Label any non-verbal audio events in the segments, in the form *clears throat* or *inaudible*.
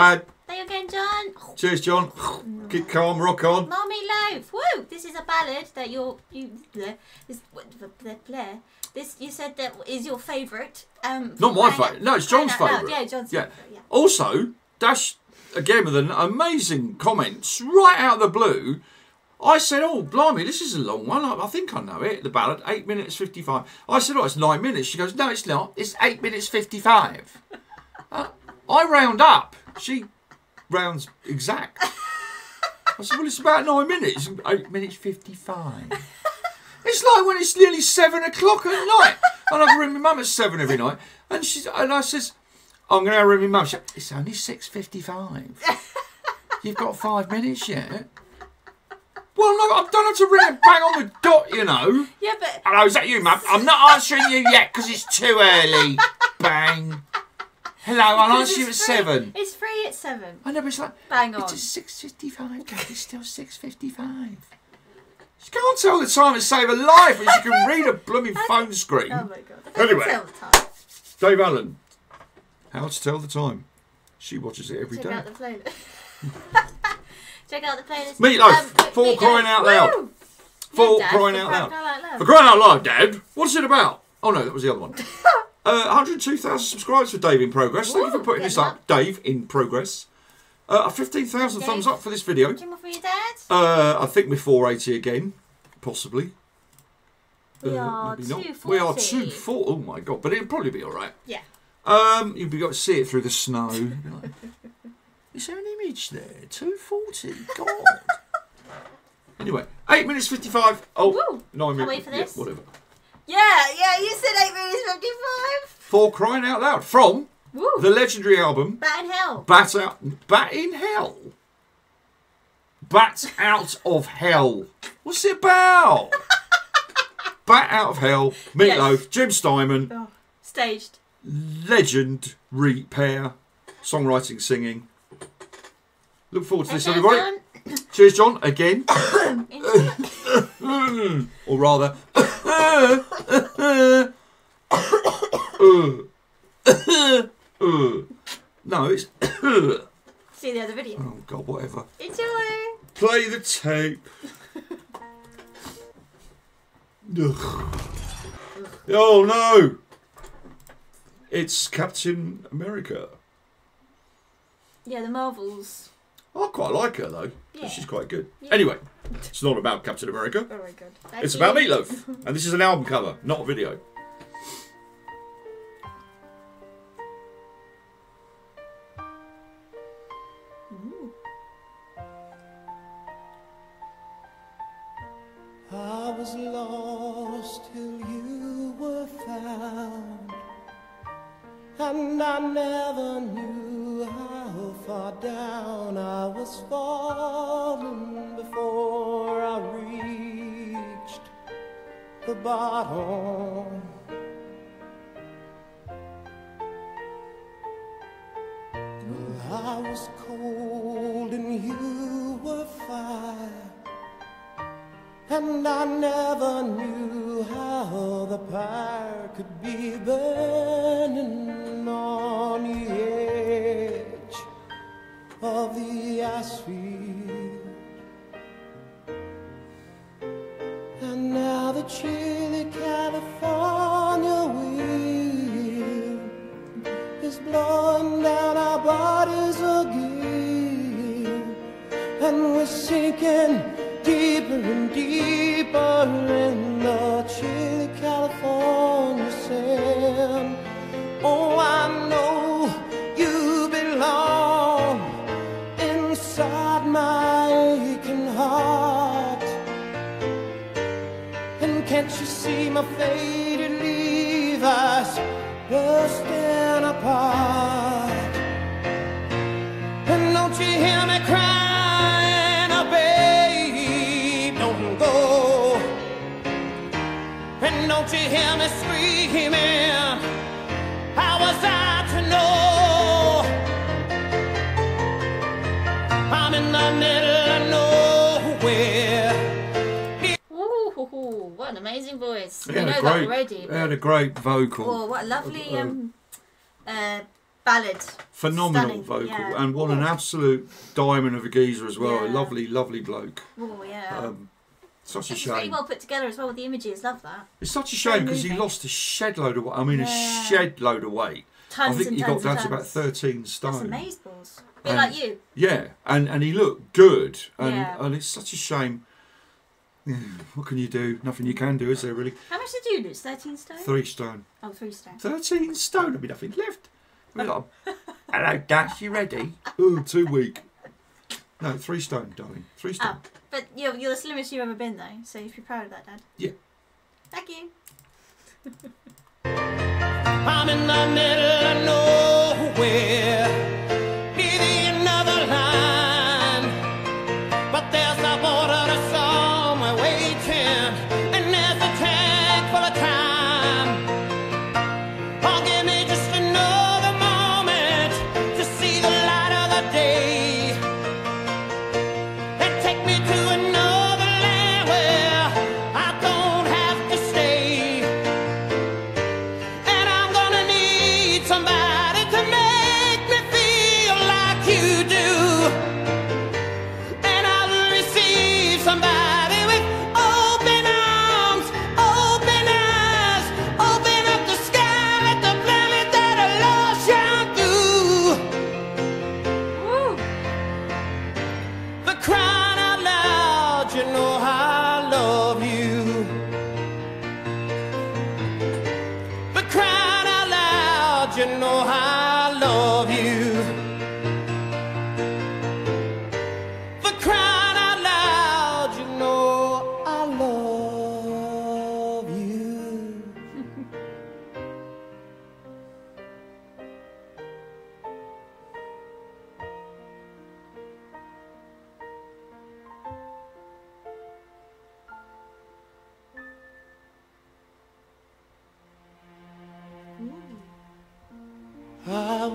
Dad. There you go, John. Oh, Cheers, John. Keep calm, rock on. Mommy Loaf. Woo! This is a ballad that you're you bleh, this bleh. This you said that is your favourite. Um, Not my favourite. No, it's John's favourite. Yeah, John's Yeah. favourite. Yeah. Also, Dash again with an amazing comments right out of the blue. I said, "Oh, blimey, this is a long one. I, I think I know it. The ballad, eight minutes fifty-five. I said, "Oh, it's nine minutes." She goes, "No, it's not. It's eight minutes 55. *laughs* uh, I round up. She rounds exact. I said, "Well, it's about nine minutes. Eight minutes fifty-five. It's like when it's nearly seven o'clock at night, and I can ring my mum at seven every night, and she's and I says." I'm going to ring my mum. She, It's only six fifty-five. You've got five minutes yet. Well, no, I don't have to ring it bang on the dot, you know. Yeah, but Hello, is that you, mum? I'm not answering you yet because it's too early. bang. Hello, I'll because answer you at it's free. seven. It's free at seven. I know, but it's like Bang on. it's just six fifty-five. Dad. It's still six fifty-five. She can't tell the time to save a life, but she can *laughs* read a blooming phone screen. Oh my god. I Anyway. can tell the time. Dave Allen, how to tell the time? She watches it every Check day. out the playlist. *laughs* Check out the playlist. Meatloaf, Um, for Meatloaf. crying out loud. Woo! For Yeah, Dad, crying out crying loud. out loud. For crying out loud, Dad! What's it about? Oh no, that was the other one. *laughs* Uh, 102,000 subscribers for Dave in Progress. Thank you for putting this up. Dave in Progress. Uh, 15,000 thumbs up for this video. For your dad. Uh, I think we're 480 again, possibly. We Uh, are maybe not. 240. We are 240. Oh my god, but it'll probably be alright. Yeah. Um, you'll be able to see it through the snow. Like, *laughs* Is there an image there? 240. God. *laughs* anyway, 8 minutes 55. Oh, Woo. 9 minutes. wait for this. Yeah, whatever. Yeah, yeah, you said 8 minutes 55. For crying out loud. From Woo. the legendary album Bat in hell. Bat Out. Bat in Hell. Bat Out of Hell. What's it about? *laughs* Bat Out of Hell. Meatloaf. Yes. Jim Steinman. Oh, staged. Legend repair. Songwriting, singing. Look forward to this, Okay, everybody. done. Cheers, John. Again. *coughs* *coughs* Or rather. No, it's. See the other video. oh, God, whatever. Enjoy. Play the tape. Ugh. *laughs* Oh no! It's Captain America. Yeah, the Marvels. I quite like her though. Yeah. She's quite good. Yeah. Anyway, it's not about Captain America. Oh my god. It's about Meatloaf. and this is an album cover, not a video. Ooh. I was lost till you were found, and I never knew how far down I was falling bottom. Well, I was cold and you were fire. And I never knew how the fire could be burning on the edge of the ice again. And we're sinking deeper and deeper in the chilly California sand. Oh, I know you belong inside my aching heart. And can't you see my faded Levi's know a that great, already. he had a great vocal. Oh, what a lovely Uh, um, uh, ballad. Phenomenal Stunning, vocal, yeah. and what an absolute diamond of a geezer as well. A lovely, lovely bloke. Oh yeah. Um, such a it's really well put together as well with the images. Love that. It's such a shame because he lost a shed load of weight. I mean, Yeah. a shed load of weight. Tons I think he got down to about tons. 13 That's stone. amazeballs. A bit And- like you. Yeah, and, and he looked good. And, Yeah. and it's such a shame. Yeah, *laughs* what can you do? Nothing you can do, is there really? How much did you lose? Thirteen stone. Three stone. Oh, three stone. 13 stone, there'll be nothing left. We're like, *laughs* hello, Dash, you ready? Ooh, too weak. No, three stone, darling. Three ah, stone. Oh, but you're you're the slimmest you've ever been though, so you should be proud of that, Dad. Yeah. Thank you. *laughs* I'm in the middle of nowhere,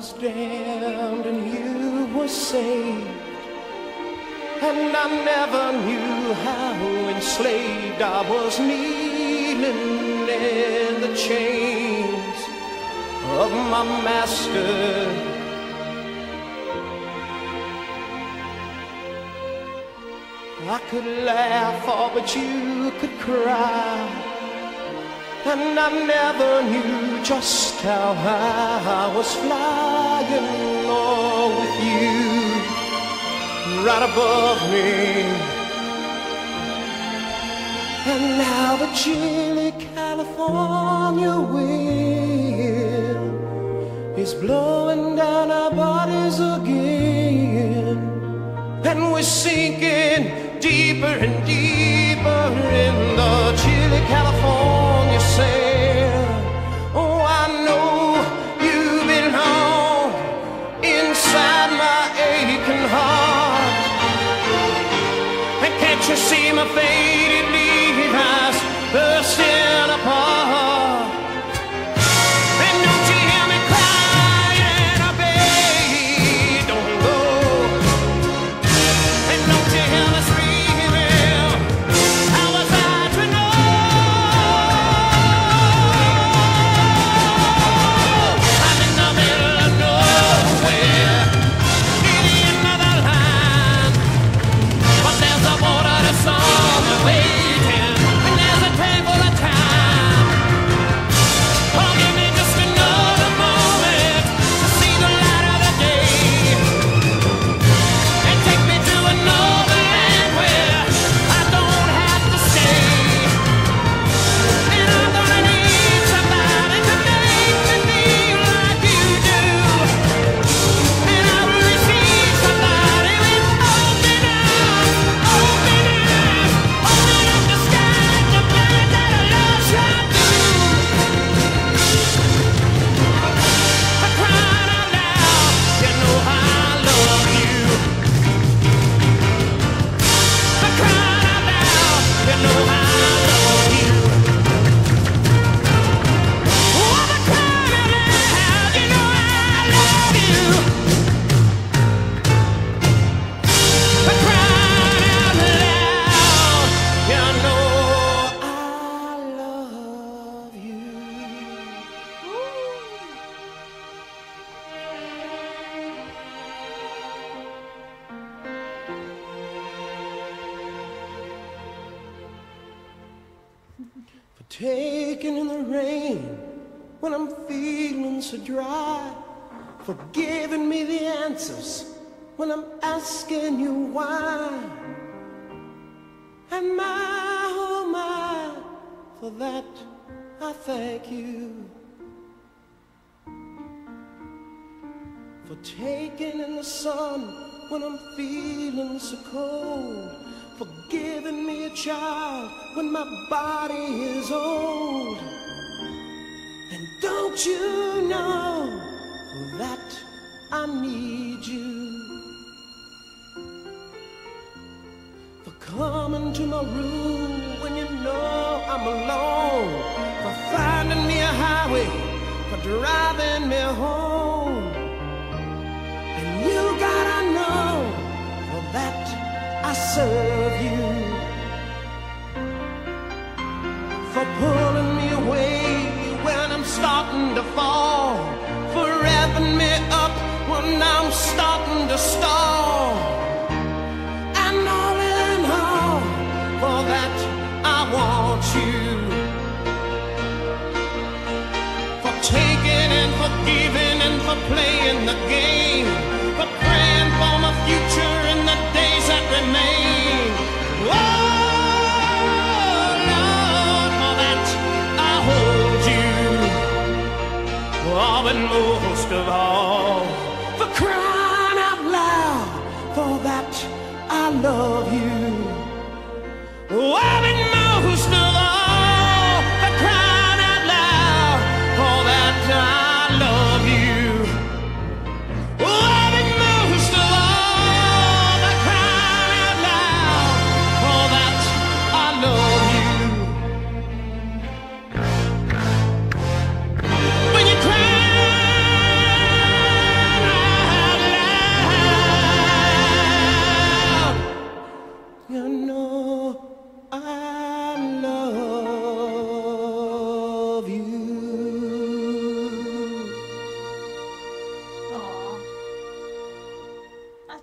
was damned and you were saved. And I never knew how enslaved I was kneeling in the chains of my master. I could laugh, oh, but you could cry. And I never knew just how high I was flying oh, with you right above me. And now the chilly California wind is blowing down our bodies again. And we're sinking deeper and deeper in the chilly California my faded taking in the rain when I'm feeling so dry, for giving me the answers when I'm asking you why. And my, oh my, for that I thank you. For taking in the sun when I'm feeling so cold. For giving me a child when my body is old. And don't you know that I need you? For coming to my room when you know I'm alone. For finding me a highway, for driving me home. Starting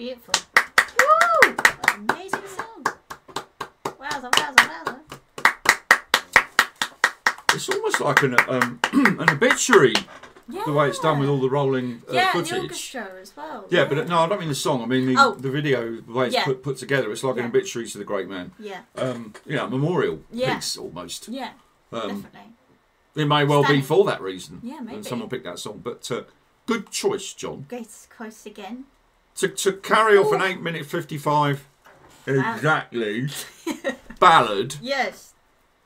beautiful. Woo! Amazing song. Wowza, wowza, wowza. It's almost like an um, *clears throat* an obituary Yeah. the way it's done with all the rolling uh, yeah, and the footage. orchestra as well. Yeah, but no, I don't mean the song. I mean the, Oh. the video, the way it's Yeah. put, put together. It's like an obituary to the great man. Yeah, Um, you know, memorial Yeah. piece almost. yeah, Um, definitely. it may well be for that reason. Yeah, maybe. someone picked that song, but uh, good choice, John. Great quote again. To, to carry off an eight minute fifty five exactly *laughs* ballad. Yes.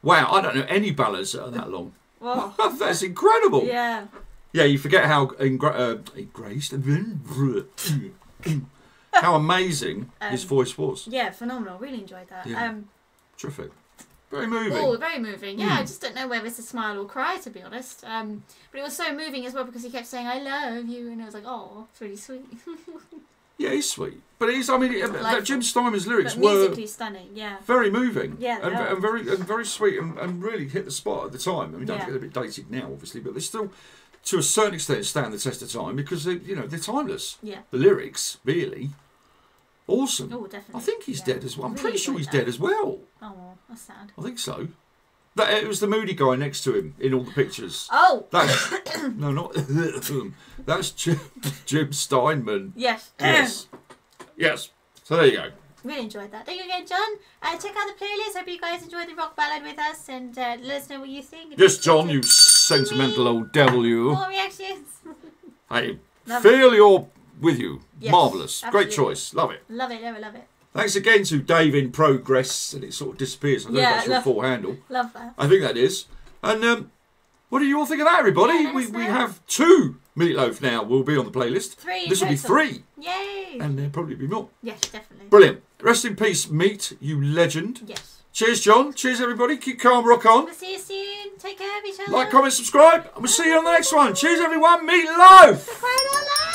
Wow, I don't know any ballads that are that long. Well, *laughs* That's incredible. yeah. Yeah, you forget how ingra- uh, engraced, *laughs* how amazing his Um, voice was. Yeah, phenomenal. Really enjoyed that. Yeah. Um, Terrific. Very moving. oh, very moving. Yeah, I Mm. just don't know whether it's a smile or cry, to be honest. Um, but it was so moving as well because he kept saying, I love you. And I was like, oh, it's really sweet. *laughs* Yeah, he's sweet. But he's, I mean, Delightful. Jim Steinman's lyrics were musically stunning, yeah. very moving. Yeah, and, and very and very sweet and, and really hit the spot at the time. I mean, don't Yeah. get a bit dated now, obviously, but they still, to a certain extent, stand the test of time because they, you know, they're timeless. Yeah. The lyrics, really, awesome. Oh, definitely. I think he's Yeah. dead as well. I'm Really pretty sure he's that. dead as well. Oh, that's sad. I think so. That it was the moody guy next to him in all the pictures. Oh, That's *coughs* no, not that's Jim, Jim Steinman. yes. Yes, *coughs* yes. So there you go. Really enjoyed that. Thank you again, John. Uh, check out the playlist. Hope you guys enjoyed the rock ballad with us and uh, let us know what you think. Yes, John, you sentimental old devil, you. More reactions. I Love feel you're with you. Yes, Marvellous. Great choice. Love it. love it, love it, love it. Thanks again to Dave in Progress. And it sort of disappears. I don't know Yeah, if that's your love- full handle. Love that. I think that is. And um, what do you all think of that, everybody? Yeah, we, we have two Meatloaf now will be on the playlist. Three This will be three. Yay! And there'll probably be more. yes, definitely. Brilliant. Rest in peace, Meat, you legend. Yes. Cheers, John. Cheers, everybody. Keep calm, rock on. We'll see you soon. Take care of each other. Like, comment, subscribe, and we'll see you on the next one. Cheers, everyone. Meatloaf.